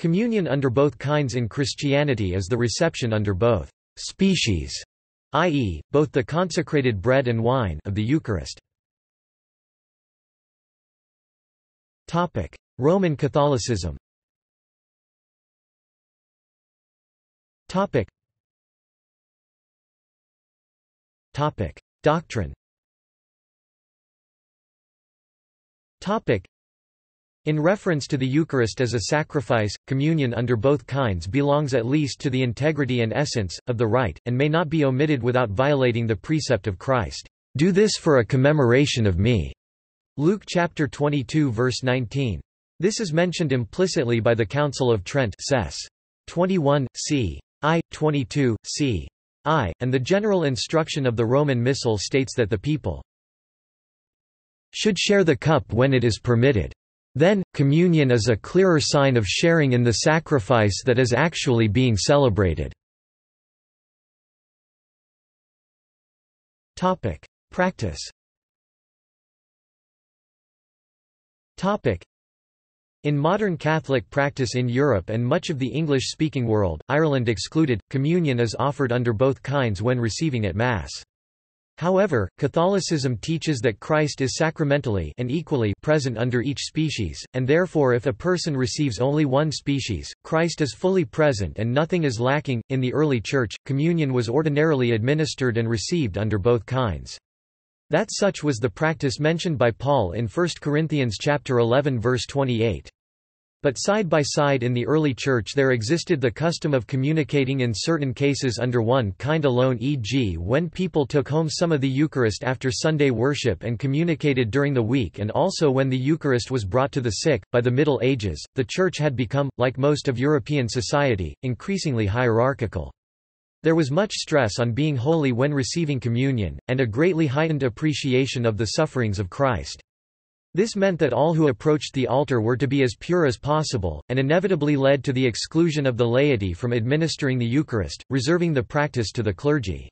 Communion under both kinds in Christianity is the reception under both species, i.e., both the consecrated bread and wine of the Eucharist. Roman Catholicism. Doctrine. In reference to the Eucharist as a sacrifice, communion under both kinds belongs at least to the integrity and essence, of the rite, and may not be omitted without violating the precept of Christ, "'Do this for a commemoration of me' Luke chapter 22 verse 19. This is mentioned implicitly by the Council of Trent Cess. 21, c. I. 22, c. I, and the general instruction of the Roman Missal states that the people should share the cup when it is permitted. Then, communion is a clearer sign of sharing in the sacrifice that is actually being celebrated. Practice in modern Catholic practice in Europe and much of the English-speaking world, Ireland excluded, communion is offered under both kinds when receiving at Mass. However, Catholicism teaches that Christ is sacramentally and equally present under each species, and therefore if a person receives only one species, Christ is fully present and nothing is lacking. In the early Church, communion was ordinarily administered and received under both kinds. That such was the practice mentioned by Paul in 1 Corinthians chapter 11 verse 28. But side by side in the early Church there existed the custom of communicating in certain cases under one kind alone e.g. when people took home some of the Eucharist after Sunday worship and communicated during the week and also when the Eucharist was brought to the sick. By the Middle Ages, the Church had become, like most of European society, increasingly hierarchical. There was much stress on being holy when receiving communion, and a greatly heightened appreciation of the sufferings of Christ. This meant that all who approached the altar were to be as pure as possible, and inevitably led to the exclusion of the laity from administering the Eucharist, reserving the practice to the clergy.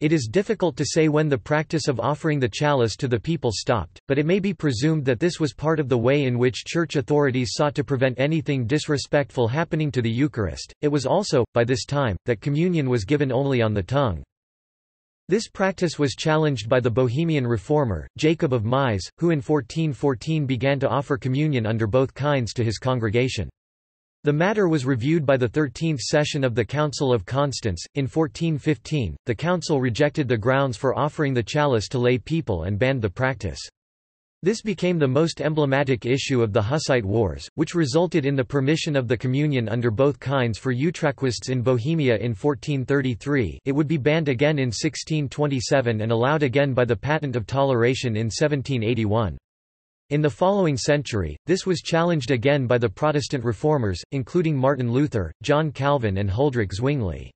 It is difficult to say when the practice of offering the chalice to the people stopped, but it may be presumed that this was part of the way in which church authorities sought to prevent anything disrespectful happening to the Eucharist. It was also, by this time, that communion was given only on the tongue. This practice was challenged by the Bohemian reformer, Jacob of Mies, who in 1414 began to offer communion under both kinds to his congregation. The matter was reviewed by the 13th session of the Council of Constance. In 1415, the council rejected the grounds for offering the chalice to lay people and banned the practice. This became the most emblematic issue of the Hussite Wars, which resulted in the permission of the communion under both kinds for Utraquists in Bohemia in 1433 it would be banned again in 1627 and allowed again by the Patent of Toleration in 1781. In the following century, this was challenged again by the Protestant reformers, including Martin Luther, John Calvin and Huldrych Zwingli.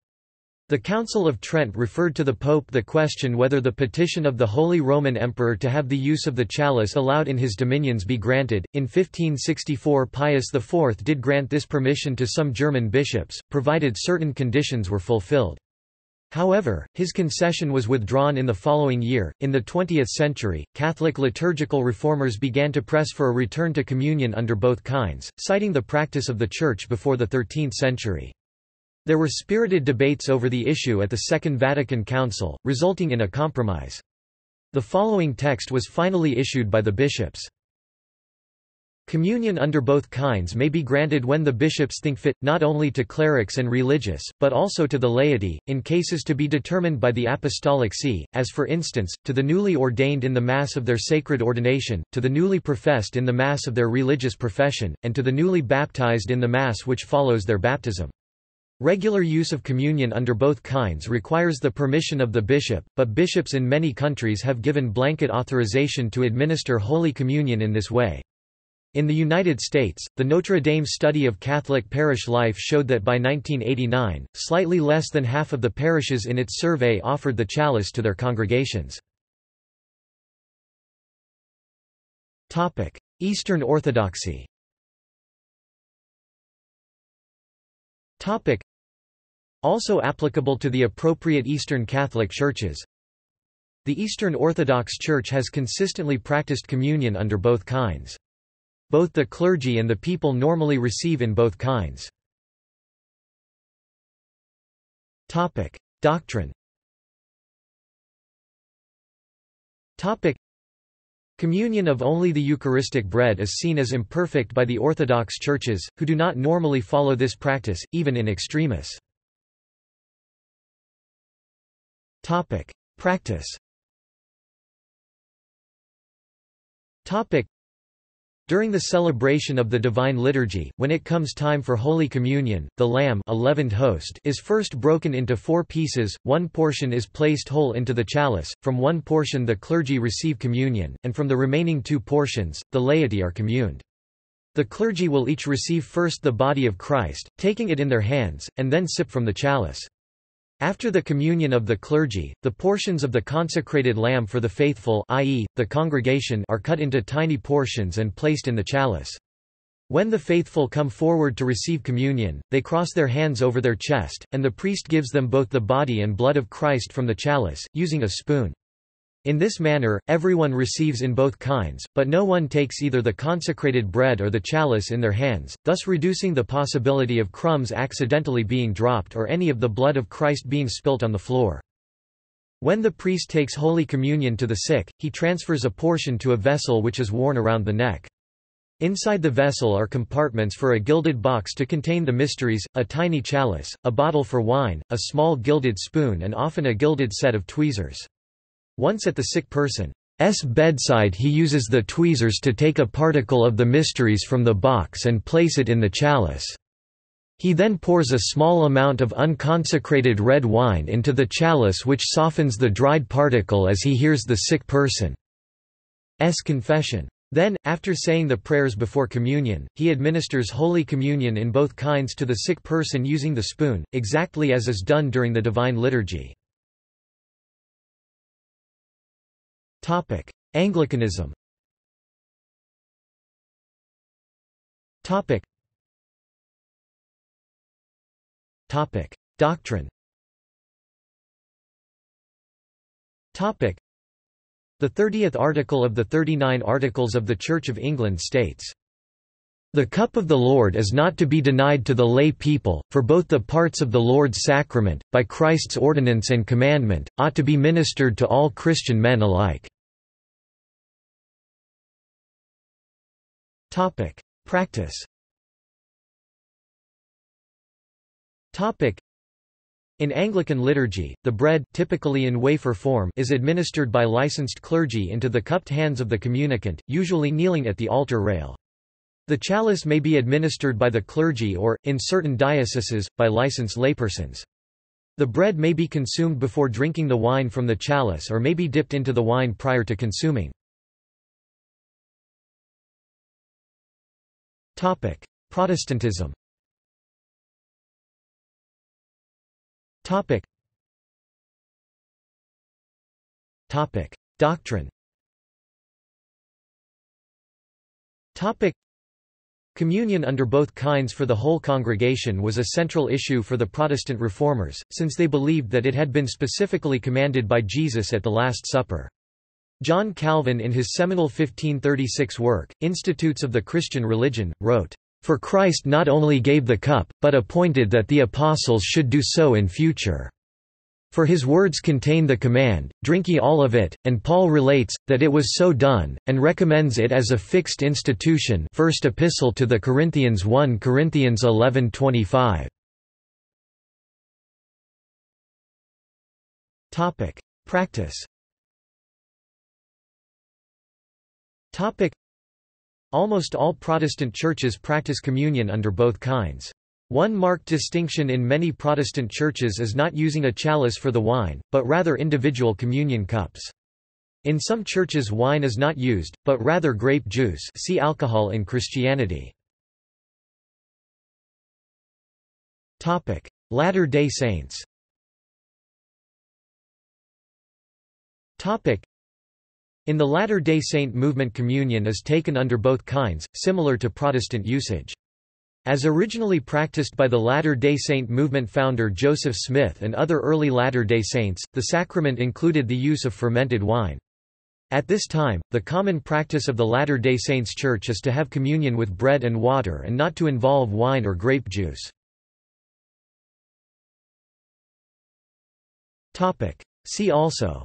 The Council of Trent referred to the Pope the question whether the petition of the Holy Roman Emperor to have the use of the chalice allowed in his dominions be granted. In 1564 Pius IV did grant this permission to some German bishops, provided certain conditions were fulfilled. However, his concession was withdrawn in the following year. In the 20th century, Catholic liturgical reformers began to press for a return to communion under both kinds, citing the practice of the Church before the 13th century. There were spirited debates over the issue at the Second Vatican Council, resulting in a compromise. The following text was finally issued by the bishops. Communion under both kinds may be granted when the bishops think fit, not only to clerics and religious, but also to the laity, in cases to be determined by the Apostolic See, as for instance, to the newly ordained in the Mass of their sacred ordination, to the newly professed in the Mass of their religious profession, and to the newly baptized in the Mass which follows their baptism. Regular use of communion under both kinds requires the permission of the bishop, but bishops in many countries have given blanket authorization to administer Holy Communion in this way. In the United States, the Notre Dame study of Catholic parish life showed that by 1989, slightly less than half of the parishes in its survey offered the chalice to their congregations. Eastern Orthodoxy Also applicable to the appropriate Eastern Catholic churches, the Eastern Orthodox Church has consistently practiced communion under both kinds. both the clergy and the people normally receive in both kinds. Topic: Doctrine Topic: Communion of only the Eucharistic bread is seen as imperfect by the Orthodox churches, who do not normally follow this practice, even in extremis. Practice during the celebration of the Divine Liturgy, when it comes time for Holy Communion, the lamb a leavened host is first broken into four pieces, one portion is placed whole into the chalice, from one portion the clergy receive communion, and from the remaining two portions, the laity are communed. The clergy will each receive first the body of Christ, taking it in their hands, and then sip from the chalice. After the communion of the clergy, the portions of the consecrated lamb for the faithful i.e., the congregation are cut into tiny portions and placed in the chalice. When the faithful come forward to receive communion, they cross their hands over their chest, and the priest gives them both the body and blood of Christ from the chalice, using a spoon. In this manner, everyone receives in both kinds, but no one takes either the consecrated bread or the chalice in their hands, thus reducing the possibility of crumbs accidentally being dropped or any of the blood of Christ being spilt on the floor. When the priest takes Holy Communion to the sick, he transfers a portion to a vessel which is worn around the neck. Inside the vessel are compartments for a gilded box to contain the mysteries, a tiny chalice, a bottle for wine, a small gilded spoon and often a gilded set of tweezers. Once at the sick person's bedside he uses the tweezers to take a particle of the mysteries from the box and place it in the chalice. He then pours a small amount of unconsecrated red wine into the chalice which softens the dried particle as he hears the sick person's confession. Then, after saying the prayers before communion, he administers Holy Communion in both kinds to the sick person using the spoon, exactly as is done during the Divine Liturgy. Topic: Anglicanism. Topic. Topic: Doctrine. Topic. The 30th article of the 39 Articles of the Church of England states, the cup of the Lord is not to be denied to the lay people, for both the parts of the Lord's sacrament, by Christ's ordinance and commandment, ought to be ministered to all Christian men alike. Practice in Anglican liturgy, the bread typically in wafer form is administered by licensed clergy into the cupped hands of the communicant, usually kneeling at the altar rail. The chalice may be administered by the clergy or, in certain dioceses, by licensed laypersons. The bread may be consumed before drinking the wine from the chalice or may be dipped into the wine prior to consuming. Protestantism. Topic: Doctrine. Topic. Communion under both kinds for the whole congregation was a central issue for the Protestant reformers, since they believed that it had been specifically commanded by Jesus at the Last Supper. John Calvin in his seminal 1536 work, Institutes of the Christian Religion, wrote, "...for Christ not only gave the cup, but appointed that the apostles should do so in future." For his words contain the command, drink ye all of it, and Paul relates, that it was so done, and recommends it as a fixed institution 1 Epistle to the Corinthians 1 Corinthians 11:25. Practice Almost all Protestant churches practice communion under both kinds. One marked distinction in many Protestant churches is not using a chalice for the wine, but rather individual communion cups. In some churches wine is not used, but rather grape juice see alcohol in Christianity. Latter-day Saints In the Latter-day Saint movement communion is taken under both kinds, similar to Protestant usage. As originally practiced by the Latter-day Saint movement founder Joseph Smith and other early Latter-day Saints, the sacrament included the use of fermented wine. At this time, the common practice of the Latter-day Saints Church is to have communion with bread and water and not to involve wine or grape juice. See also